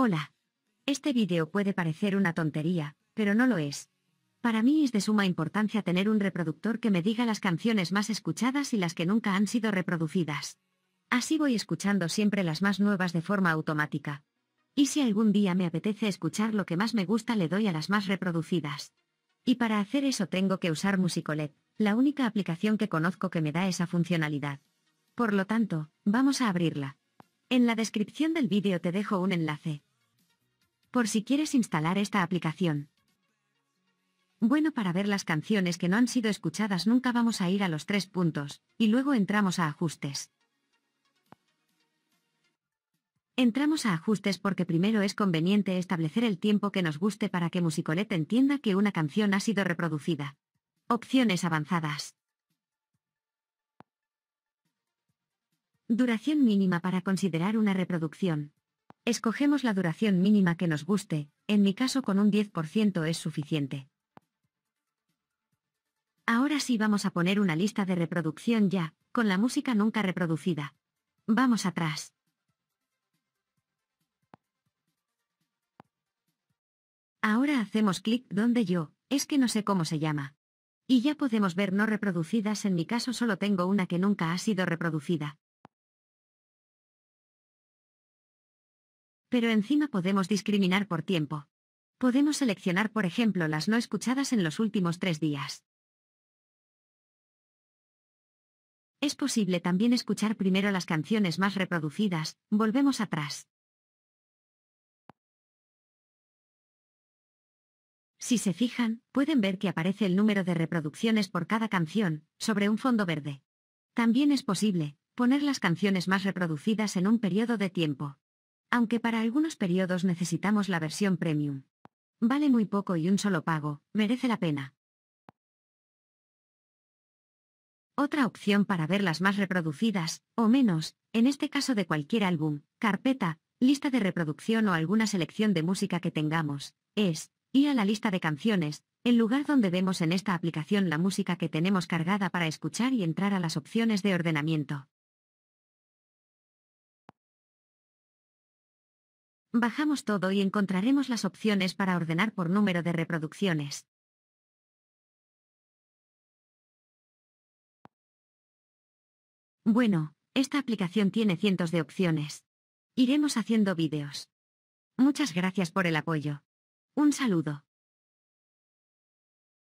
Hola. Este vídeo puede parecer una tontería, pero no lo es. Para mí es de suma importancia tener un reproductor que me diga las canciones más escuchadas y las que nunca han sido reproducidas. Así voy escuchando siempre las más nuevas de forma automática. Y si algún día me apetece escuchar lo que más me gusta le doy a las más reproducidas. Y para hacer eso tengo que usar Musicolet, la única aplicación que conozco que me da esa funcionalidad. Por lo tanto, vamos a abrirla. En la descripción del vídeo te dejo un enlace. Por si quieres instalar esta aplicación. Bueno, para ver las canciones que no han sido escuchadas nunca vamos a ir a los tres puntos, y luego entramos a ajustes. Entramos a ajustes porque primero es conveniente establecer el tiempo que nos guste para que Musicolet entienda que una canción ha sido reproducida. Opciones avanzadas. Duración mínima para considerar una reproducción. Escogemos la duración mínima que nos guste, en mi caso con un 10% es suficiente. Ahora sí vamos a poner una lista de reproducción ya, con la música nunca reproducida. Vamos atrás. Ahora hacemos clic donde yo, es que no sé cómo se llama. Y ya podemos ver no reproducidas, en mi caso solo tengo una que nunca ha sido reproducida. Pero encima podemos discriminar por tiempo. Podemos seleccionar por ejemplo las no escuchadas en los últimos tres días. Es posible también escuchar primero las canciones más reproducidas, volvemos atrás. Si se fijan, pueden ver que aparece el número de reproducciones por cada canción, sobre un fondo verde. También es posible, poner las canciones más reproducidas en un periodo de tiempo. Aunque para algunos periodos necesitamos la versión premium. Vale muy poco y un solo pago, merece la pena. Otra opción para ver las más reproducidas, o menos, en este caso de cualquier álbum, carpeta, lista de reproducción o alguna selección de música que tengamos, es, ir a la lista de canciones, el lugar donde vemos en esta aplicación la música que tenemos cargada para escuchar y entrar a las opciones de ordenamiento. Bajamos todo y encontraremos las opciones para ordenar por número de reproducciones. Bueno, esta aplicación tiene cientos de opciones. Iremos haciendo vídeos. Muchas gracias por el apoyo. Un saludo.